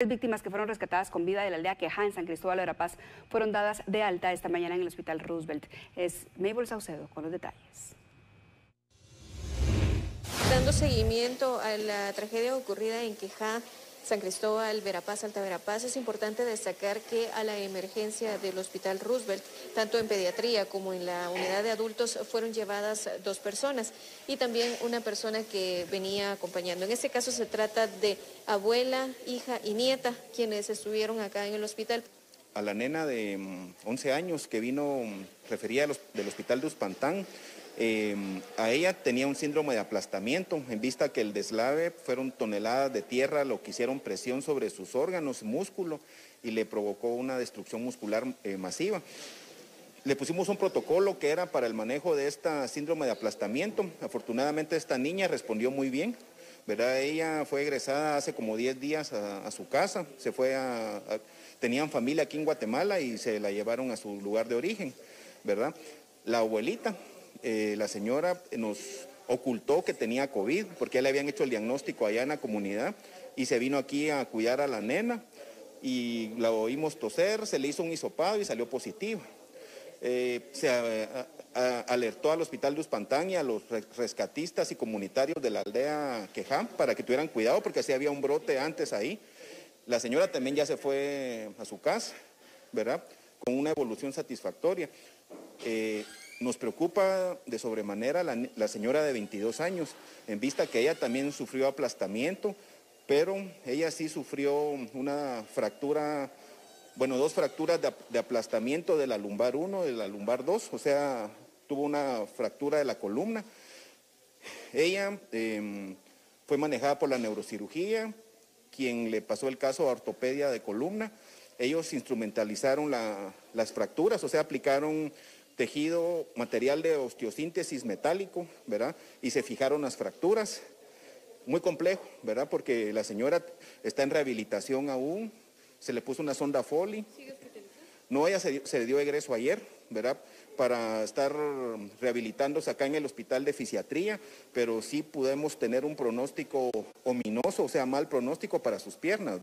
Las víctimas que fueron rescatadas con vida de la aldea Queja en San Cristóbal de la Paz fueron dadas de alta esta mañana en el Hospital Roosevelt. Es Mabel Saucedo con los detalles. Dando seguimiento a la tragedia ocurrida en Queja, San Cristóbal, Verapaz, Alta Verapaz, es importante destacar que a la emergencia del Hospital Roosevelt, tanto en pediatría como en la unidad de adultos, fueron llevadas dos personas y también una persona que venía acompañando. En este caso se trata de abuela, hija y nieta, quienes estuvieron acá en el hospital. A la nena de 11 mm, años que vino, mm, refería del hospital de Uspantán, Em, a ella tenía un síndrome de aplastamiento, en vista que el deslave fueron toneladas de tierra lo que hicieron presión sobre sus órganos, músculo, y le provocó una destrucción muscular eh, masiva. Le pusimos un protocolo que era para el manejo de esta síndrome de aplastamiento. Afortunadamente esta niña respondió muy bien. ¿verdad? Ella fue egresada hace como 10 días a, su casa, se fue a, tenían familia aquí en Guatemala y se la llevaron a su lugar de origen, ¿verdad? La abuelita eh, la señora nos ocultó que tenía COVID porque le habían hecho el diagnóstico allá en la comunidad y se vino aquí a cuidar a la nena y la oímos toser, se le hizo un hisopado y salió positiva. Eh, se alertó al hospital de Uspantán y a los rescatistas y comunitarios de la aldea Queján para que tuvieran cuidado porque así había un brote antes ahí. La señora también ya se fue a su casa, ¿verdad? Con una evolución satisfactoria. Eh, nos preocupa de sobremanera la, señora de 22 años, en vista que ella también sufrió aplastamiento, pero ella sí sufrió una fractura, bueno, dos fracturas de, aplastamiento de la lumbar 1 de la lumbar 2, o sea, tuvo una fractura de la columna. Ella em, fue manejada por la neurocirugía, quien le pasó el caso a ortopedia de columna. Ellos instrumentalizaron las fracturas, o sea, aplicaron tejido, material de osteosíntesis metálico, ¿verdad? Y se fijaron las fracturas. Muy complejo, ¿verdad? Porque la señora está en rehabilitación aún, se le puso una sonda Foley. No, ella se, se dio egreso ayer, ¿verdad? Para estar rehabilitándose acá en el hospital de fisiatría, pero sí podemos tener un pronóstico ominoso, o sea, mal pronóstico para sus piernas.